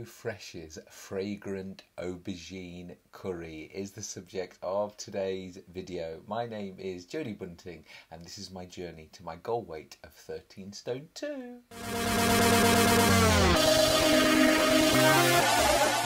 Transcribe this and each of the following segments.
HelloFresh's fragrant aubergine curry is the subject of today's video. My name is Jody Bunting and this is my journey to my goal weight of 13 stone 2.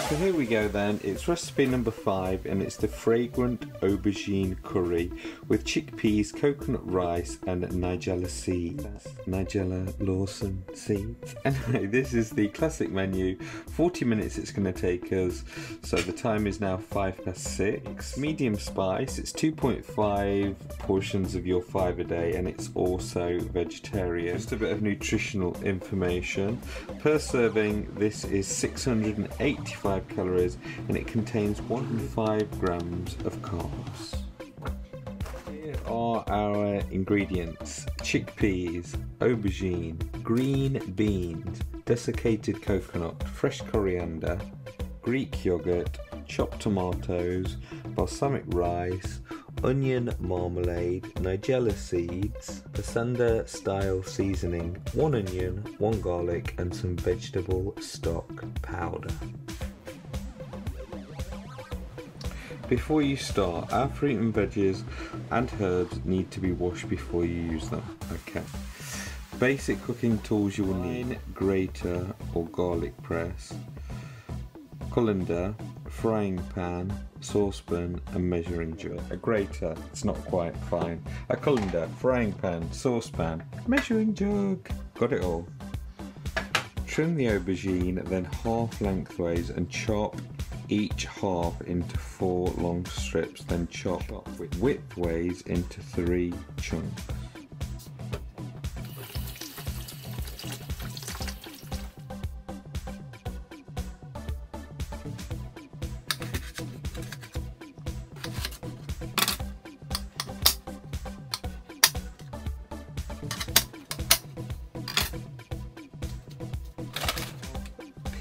So here we go then, it's recipe number five and it's the fragrant aubergine curry with chickpeas, coconut rice and nigella seeds. Nigella Lawson seeds. Anyway, this is the classic menu. 40 minutes it's going to take us. So the time is now 5 past 6. Medium spice, it's 2.5 portions of your 5 a day and it's also vegetarian. Just a bit of nutritional information. Per serving, this is 685 calories and it contains 105 grams of carbs. Here are our ingredients chickpeas, aubergine, green beans, desiccated coconut, fresh coriander, Greek yogurt, chopped tomatoes, basmati rice, onion marmalade, nigella seeds, pasanda style seasoning, one onion, one garlic, and some vegetable stock powder. Before you start, our fruit and veggies and herbs need to be washed before you use them. Okay. Basic cooking tools you will need grater or garlic press, colander, frying pan, saucepan, and measuring jug. A grater, it's not quite fine. A colander, frying pan, saucepan, measuring jug. Got it all. Trim the aubergine, then half lengthways and chop each half into four long strips, then chop widthways into three chunks.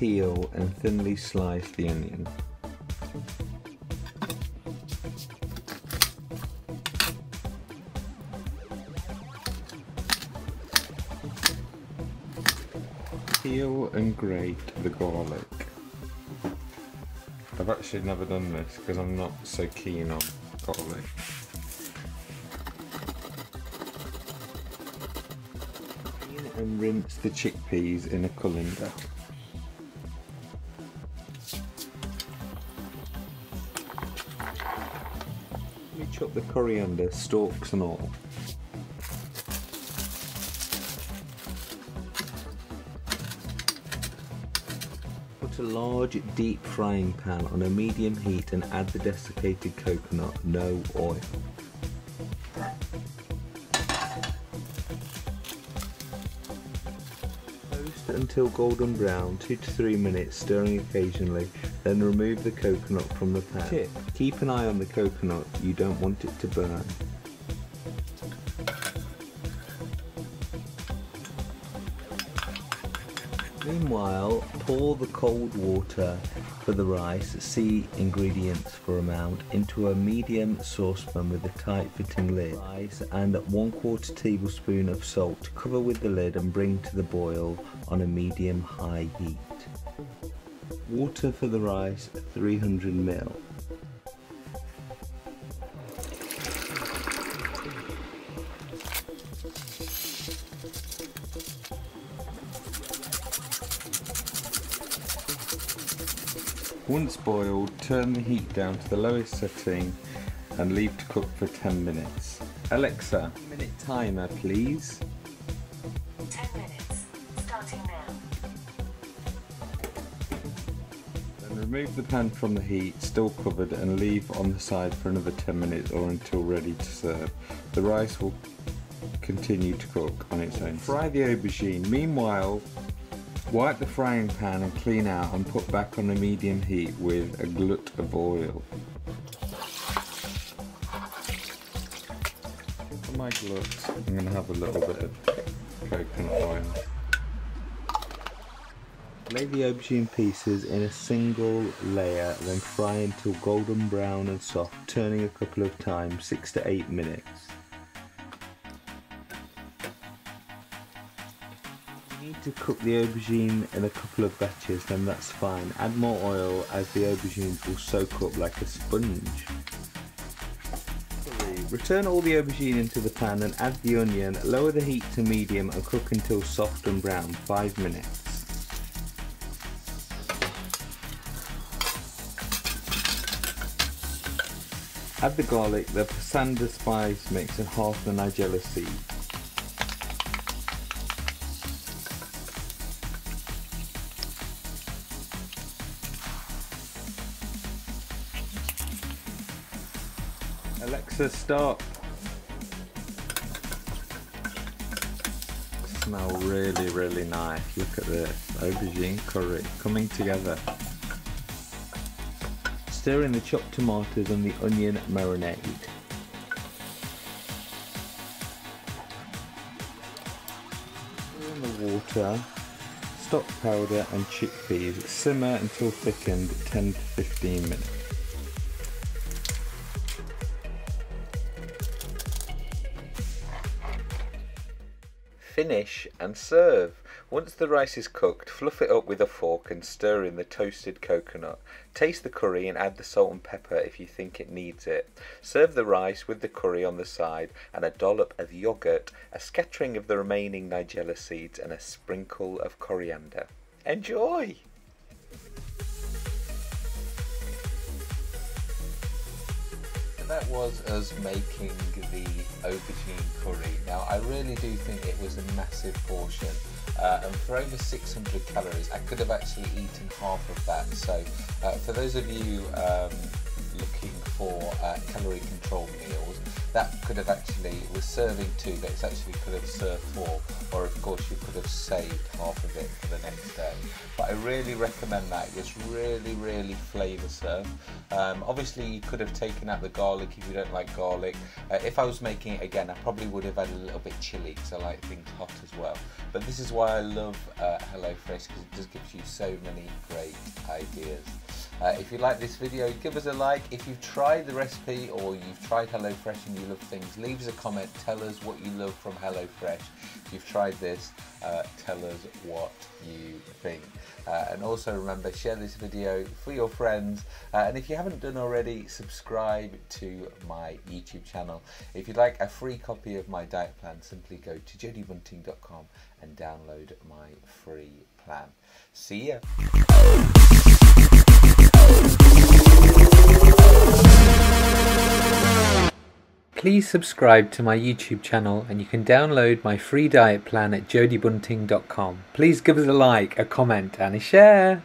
Peel and thinly slice the onion. Peel and grate the garlic. I've actually never done this because I'm not so keen on garlic. And rinse the chickpeas in a colander. Chop the coriander, stalks and all. Put a large deep frying pan on a medium heat and add the desiccated coconut, no oil. Until golden brown, 2 to 3 minutes, stirring occasionally, then remove the coconut from the pan. Tip. Keep an eye on the coconut, you don't want it to burn. Meanwhile, pour the cold water for the rice, see ingredients for amount, into a medium saucepan with a tight fitting lid. Rice and 1 quarter tablespoon of salt. Cover with the lid and bring to the boil on a medium high heat. Water for the rice 300 ml. Once boiled, turn the heat down to the lowest setting and leave to cook for 10 minutes. Alexa, minute timer please. 10 minutes, starting now. Then remove the pan from the heat, still covered, and leave on the side for another 10 minutes or until ready to serve. The rice will continue to cook on its own. Fry the aubergine. Meanwhile, wipe the frying pan and clean out and put back on a medium heat with a glut of oil. For my glut, I'm going to have a little bit of coconut oil. Lay the aubergine pieces in a single layer, then fry until golden brown and soft, turning a couple of times, 6 to 8 minutes. Need to cook the aubergine in a couple of batches, then that's fine. Add more oil as the aubergines will soak up like a sponge. Return all the aubergine into the pan and add the onion, lower the heat to medium and cook until soft and brown, 5 minutes. Add the garlic, the pasanda spice mix and half the nigella seed. Alexa, stop. Smell really, really nice. Look at this aubergine curry coming together. Stir in the chopped tomatoes and the onion marinade. The water, stock powder and chickpeas. Simmer until thickened 10 to 15 minutes. Finish and serve. Once the rice is cooked, fluff it up with a fork and stir in the toasted coconut. Taste the curry and add the salt and pepper if you think it needs it. Serve the rice with the curry on the side and a dollop of yogurt, a scattering of the remaining nigella seeds, and a sprinkle of coriander. Enjoy! That was us making the aubergine curry. Now, I really do think it was a massive portion. Uh, and for over 600 calories, I could have actually eaten half of that. So, uh, for those of you um, looking for uh, calorie control meals, that could have actually was serving two, but it's actually could have served four, or of course you could have saved half of it for the next day. But I really recommend that. it's really, really flavour serve. Um, obviously, you could have taken out the garlic if you don't like garlic. Uh, if I was making it again, I probably would have had a little bit chilli because I like things hot as well. But this is why I love uh, HelloFresh because it just gives you so many great ideas. Uh, if you like this video, give us a like. If you've tried the recipe or you've tried HelloFresh and you love things, leave us a comment. Tell us what you love from HelloFresh. If you've tried this, uh, tell us what you think. Uh, and also remember, share this video for your friends. Uh, and if you haven't done already, subscribe to my YouTube channel. If you'd like a free copy of my diet plan, simply go to jodybunting.com and download my free plan. See ya. Please subscribe to my YouTube channel and you can download my free diet plan at jodybunting.com. Please give us a like, a comment and a share.